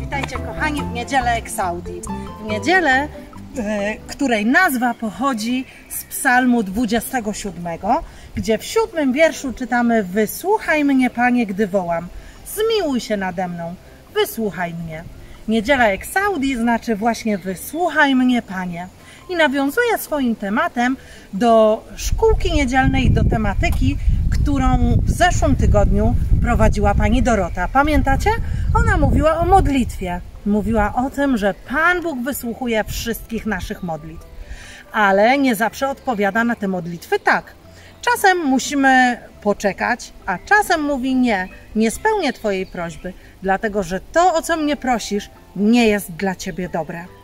Witajcie kochani w niedzielę Eksaudi. W niedzielę, e, której nazwa pochodzi z psalmu 27, gdzie w siódmym wierszu czytamy Wysłuchaj mnie Panie, gdy wołam. Zmiłuj się nade mną, wysłuchaj mnie. Niedziela Eksaudi znaczy właśnie Wysłuchaj mnie Panie. I nawiązuje swoim tematem do szkółki niedzielnej, do tematyki, którą w zeszłym tygodniu prowadziła pani Dorota. Pamiętacie? Ona mówiła o modlitwie. Mówiła o tym, że Pan Bóg wysłuchuje wszystkich naszych modlitw, ale nie zawsze odpowiada na te modlitwy tak. Czasem musimy poczekać, a czasem mówi nie, nie spełnię Twojej prośby, dlatego że to, o co mnie prosisz, nie jest dla Ciebie dobre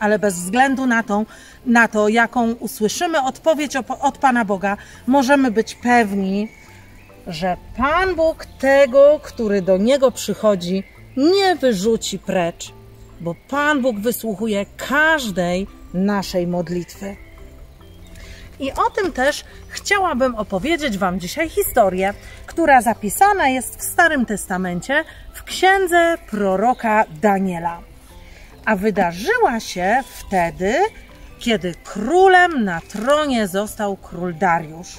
ale bez względu na to, na to jaką usłyszymy odpowiedź od Pana Boga, możemy być pewni, że Pan Bóg tego, który do Niego przychodzi, nie wyrzuci precz, bo Pan Bóg wysłuchuje każdej naszej modlitwy. I o tym też chciałabym opowiedzieć Wam dzisiaj historię, która zapisana jest w Starym Testamencie w księdze proroka Daniela a wydarzyła się wtedy, kiedy królem na tronie został król Dariusz.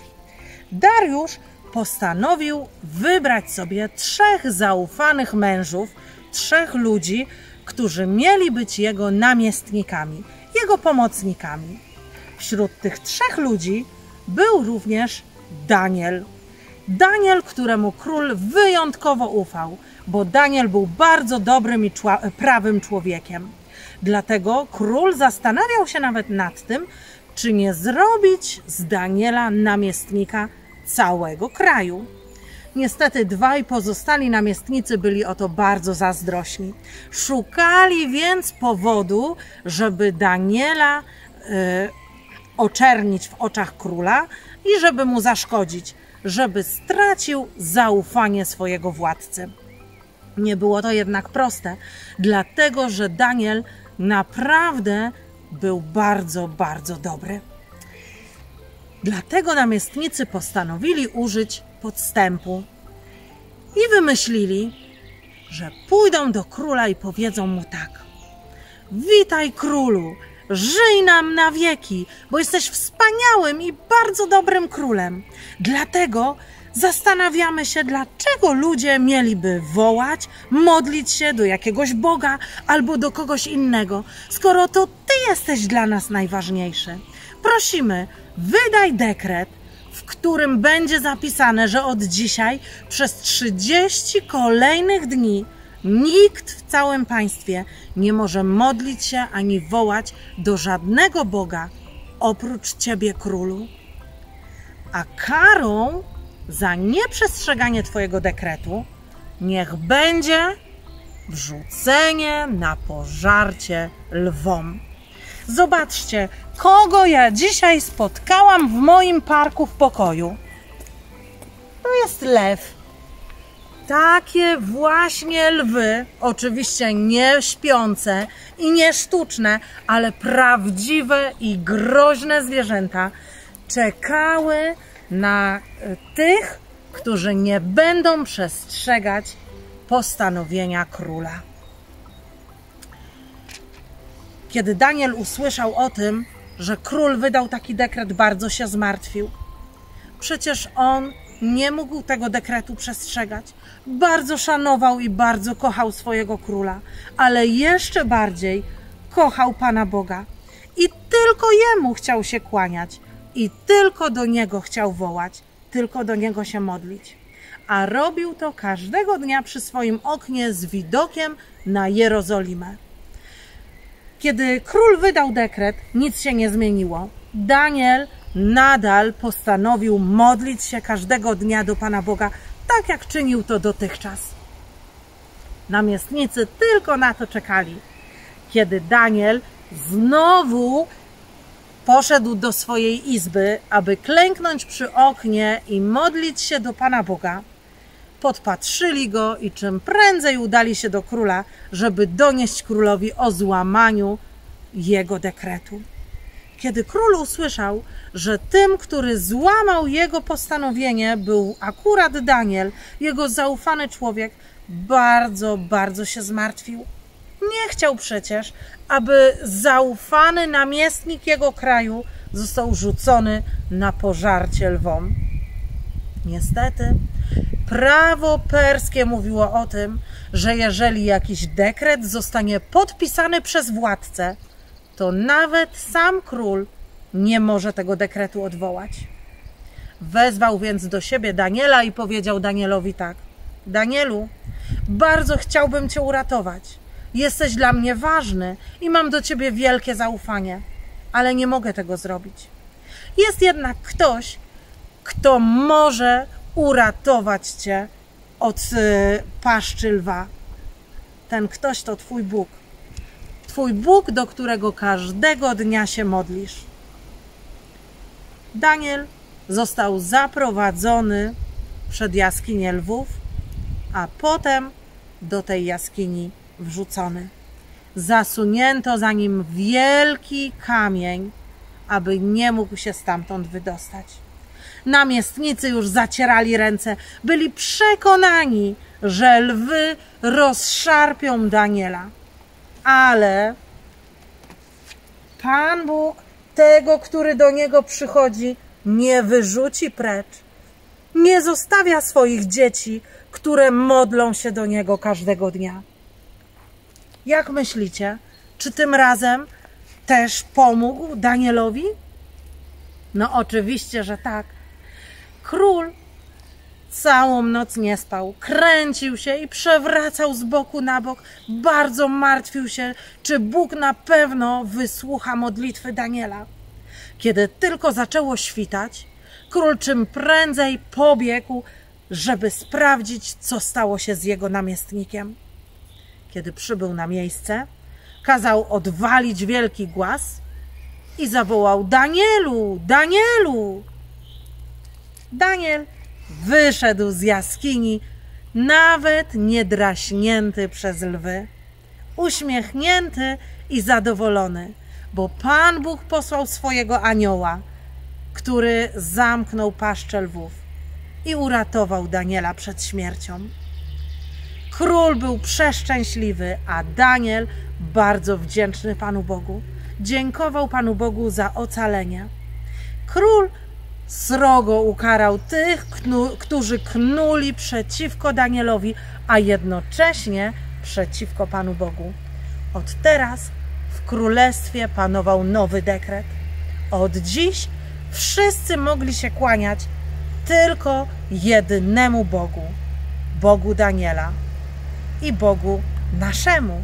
Dariusz postanowił wybrać sobie trzech zaufanych mężów, trzech ludzi, którzy mieli być jego namiestnikami, jego pomocnikami. Wśród tych trzech ludzi był również Daniel. Daniel, któremu król wyjątkowo ufał, bo Daniel był bardzo dobrym i prawym człowiekiem. Dlatego król zastanawiał się nawet nad tym, czy nie zrobić z Daniela namiestnika całego kraju. Niestety dwaj pozostali namiestnicy byli o to bardzo zazdrośni. Szukali więc powodu, żeby Daniela y, oczernić w oczach króla i żeby mu zaszkodzić, żeby stracił zaufanie swojego władcy. Nie było to jednak proste, dlatego że Daniel naprawdę był bardzo, bardzo dobry. Dlatego namiestnicy postanowili użyć podstępu i wymyślili, że pójdą do króla i powiedzą mu tak: Witaj królu, żyj nam na wieki, bo jesteś wspaniałym i bardzo dobrym królem. Dlatego Zastanawiamy się, dlaczego ludzie mieliby wołać, modlić się do jakiegoś Boga albo do kogoś innego, skoro to Ty jesteś dla nas najważniejszy. Prosimy, wydaj dekret, w którym będzie zapisane, że od dzisiaj przez 30 kolejnych dni nikt w całym państwie nie może modlić się ani wołać do żadnego Boga oprócz Ciebie, królu. A karą za nieprzestrzeganie Twojego dekretu niech będzie wrzucenie na pożarcie lwom. Zobaczcie, kogo ja dzisiaj spotkałam w moim parku w pokoju. To jest lew. Takie właśnie lwy, oczywiście nie śpiące i nie sztuczne, ale prawdziwe i groźne zwierzęta, czekały na tych, którzy nie będą przestrzegać postanowienia króla. Kiedy Daniel usłyszał o tym, że król wydał taki dekret, bardzo się zmartwił. Przecież on nie mógł tego dekretu przestrzegać. Bardzo szanował i bardzo kochał swojego króla, ale jeszcze bardziej kochał Pana Boga. I tylko jemu chciał się kłaniać i tylko do Niego chciał wołać, tylko do Niego się modlić. A robił to każdego dnia przy swoim oknie z widokiem na Jerozolimę. Kiedy król wydał dekret, nic się nie zmieniło. Daniel nadal postanowił modlić się każdego dnia do Pana Boga, tak jak czynił to dotychczas. Namiestnicy tylko na to czekali. Kiedy Daniel znowu poszedł do swojej izby, aby klęknąć przy oknie i modlić się do Pana Boga. Podpatrzyli go i czym prędzej udali się do króla, żeby donieść królowi o złamaniu jego dekretu. Kiedy król usłyszał, że tym, który złamał jego postanowienie, był akurat Daniel, jego zaufany człowiek, bardzo, bardzo się zmartwił. Nie chciał przecież, aby zaufany namiestnik jego kraju został rzucony na pożarcie lwom. Niestety, prawo perskie mówiło o tym, że jeżeli jakiś dekret zostanie podpisany przez władcę, to nawet sam król nie może tego dekretu odwołać. Wezwał więc do siebie Daniela i powiedział Danielowi tak: Danielu, bardzo chciałbym cię uratować. Jesteś dla mnie ważny i mam do ciebie wielkie zaufanie, ale nie mogę tego zrobić. Jest jednak ktoś, kto może uratować cię od y, paszczy lwa. Ten ktoś to Twój Bóg. Twój Bóg, do którego każdego dnia się modlisz. Daniel został zaprowadzony przed jaskinię lwów, a potem do tej jaskini wrzucony. Zasunięto za nim wielki kamień, aby nie mógł się stamtąd wydostać. Namiestnicy już zacierali ręce, byli przekonani, że lwy rozszarpią Daniela. Ale Pan Bóg tego, który do niego przychodzi, nie wyrzuci precz. Nie zostawia swoich dzieci, które modlą się do niego każdego dnia. Jak myślicie, czy tym razem też pomógł Danielowi? No, oczywiście, że tak. Król całą noc nie spał, kręcił się i przewracał z boku na bok. Bardzo martwił się, czy Bóg na pewno wysłucha modlitwy Daniela. Kiedy tylko zaczęło świtać, król czym prędzej pobiegł, żeby sprawdzić, co stało się z jego namiestnikiem. Kiedy przybył na miejsce, kazał odwalić wielki głaz i zawołał: Danielu, Danielu! Daniel wyszedł z jaskini, nawet nie draśnięty przez lwy, uśmiechnięty i zadowolony, bo Pan Bóg posłał swojego anioła, który zamknął paszczę lwów i uratował Daniela przed śmiercią. Król był przeszczęśliwy, a Daniel bardzo wdzięczny Panu Bogu. Dziękował Panu Bogu za ocalenie. Król srogo ukarał tych, którzy knuli przeciwko Danielowi, a jednocześnie przeciwko Panu Bogu. Od teraz w królestwie panował nowy dekret. Od dziś wszyscy mogli się kłaniać tylko jednemu Bogu, Bogu Daniela i Bogu naszemu.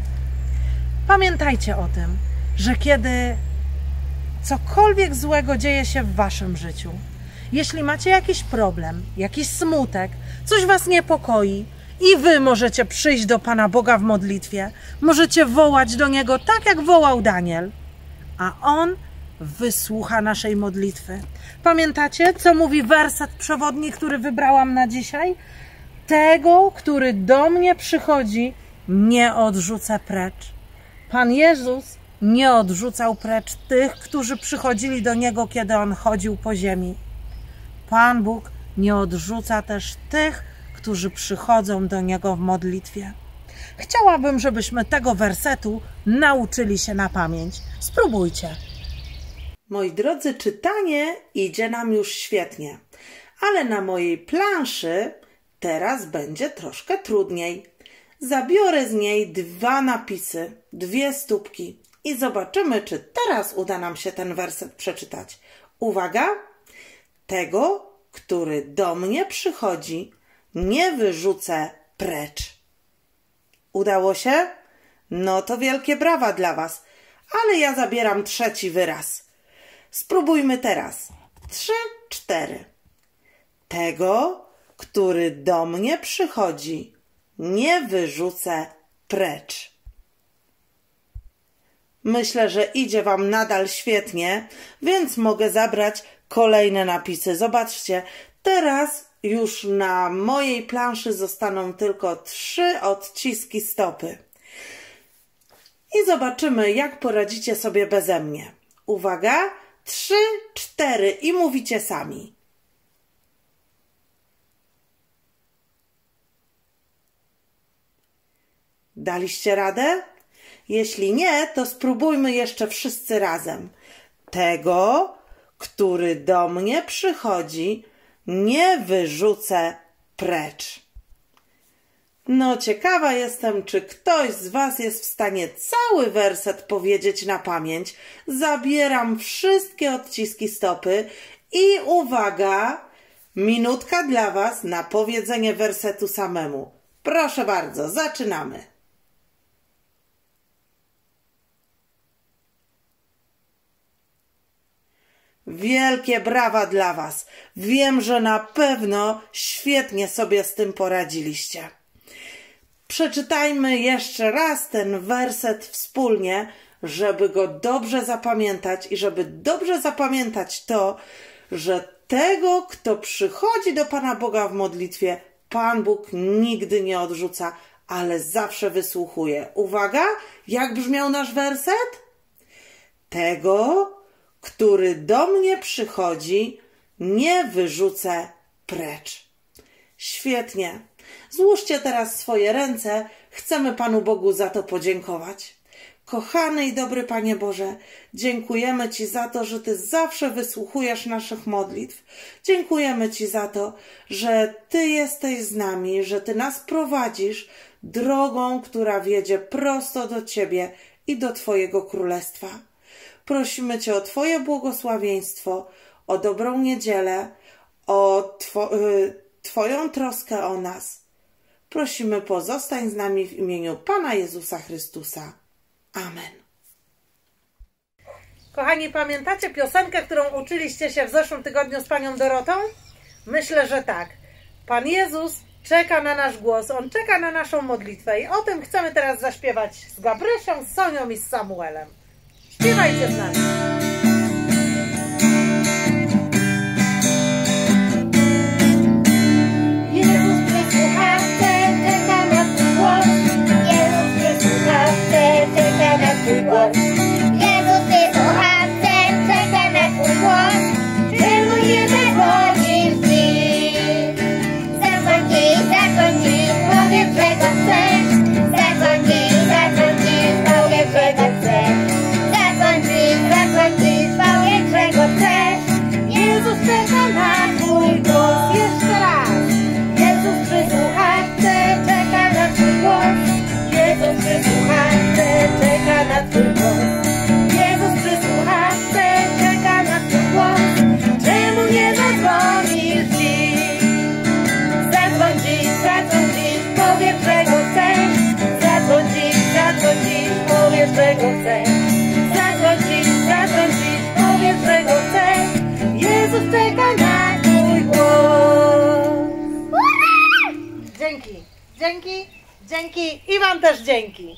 Pamiętajcie o tym, że kiedy cokolwiek złego dzieje się w waszym życiu, jeśli macie jakiś problem, jakiś smutek, coś was niepokoi, i wy możecie przyjść do Pana Boga w modlitwie, możecie wołać do Niego tak, jak wołał Daniel, a On wysłucha naszej modlitwy. Pamiętacie, co mówi werset przewodni, który wybrałam na dzisiaj? Tego, który do mnie przychodzi, nie odrzucę precz. Pan Jezus nie odrzucał precz tych, którzy przychodzili do Niego, kiedy On chodził po ziemi. Pan Bóg nie odrzuca też tych, którzy przychodzą do Niego w modlitwie. Chciałabym, żebyśmy tego wersetu nauczyli się na pamięć. Spróbujcie. Moi drodzy, czytanie idzie nam już świetnie, ale na mojej planszy teraz będzie troszkę trudniej. Zabiorę z niej dwa napisy, dwie stópki i zobaczymy, czy teraz uda nam się ten werset przeczytać. Uwaga! Tego, który do mnie przychodzi, nie wyrzucę precz. Udało się? No to wielkie brawa dla Was. Ale ja zabieram trzeci wyraz. Spróbujmy teraz. Trzy, cztery. Tego, który do mnie przychodzi, nie wyrzucę precz. Myślę, że idzie Wam nadal świetnie, więc mogę zabrać kolejne napisy. Zobaczcie, teraz już na mojej planszy zostaną tylko trzy odciski stopy. I zobaczymy, jak poradzicie sobie beze mnie. Uwaga, trzy, cztery i mówicie sami. Daliście radę? Jeśli nie, to spróbujmy jeszcze wszyscy razem. Tego, który do mnie przychodzi, nie wyrzucę precz. No, ciekawa jestem, czy ktoś z Was jest w stanie cały werset powiedzieć na pamięć. Zabieram wszystkie odciski stopy i uwaga, minutka dla Was na powiedzenie wersetu samemu. Proszę bardzo, zaczynamy. Wielkie brawa dla Was. Wiem, że na pewno świetnie sobie z tym poradziliście. Przeczytajmy jeszcze raz ten werset wspólnie, żeby go dobrze zapamiętać i żeby dobrze zapamiętać to, że tego, kto przychodzi do Pana Boga w modlitwie, Pan Bóg nigdy nie odrzuca, ale zawsze wysłuchuje. Uwaga, jak brzmiał nasz werset? Tego, który do mnie przychodzi, nie wyrzucę precz. Świetnie. Złóżcie teraz swoje ręce. Chcemy Panu Bogu za to podziękować. Kochany i dobry Panie Boże, dziękujemy Ci za to, że Ty zawsze wysłuchujesz naszych modlitw. Dziękujemy Ci za to, że Ty jesteś z nami, że Ty nas prowadzisz drogą, która wiedzie prosto do Ciebie i do Twojego Królestwa. Prosimy Cię o Twoje błogosławieństwo, o dobrą niedzielę, o Two y, Twoją troskę o nas. Prosimy, pozostań z nami w imieniu Pana Jezusa Chrystusa. Amen. Kochani, pamiętacie piosenkę, którą uczyliście się w zeszłym tygodniu z Panią Dorotą? Myślę, że tak. Pan Jezus czeka na nasz głos, On czeka na naszą modlitwę i o tym chcemy teraz zaśpiewać z Gabrysią, z Sonią i z Samuelem. Śpiewajcie z nami. Dzięki, dzięki i Wam też dzięki.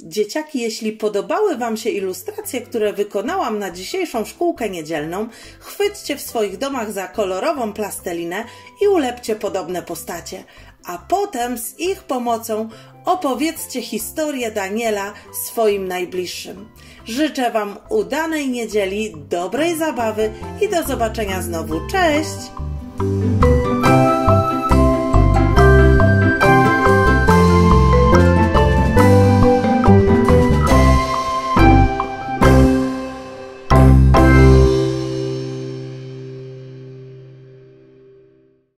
Dzieciaki, jeśli podobały Wam się ilustracje, które wykonałam na dzisiejszą szkółkę niedzielną, chwyćcie w swoich domach za kolorową plastelinę i ulepcie podobne postacie, a potem z ich pomocą opowiedzcie historię Daniela swoim najbliższym. Życzę Wam udanej niedzieli, dobrej zabawy i do zobaczenia znowu. Cześć!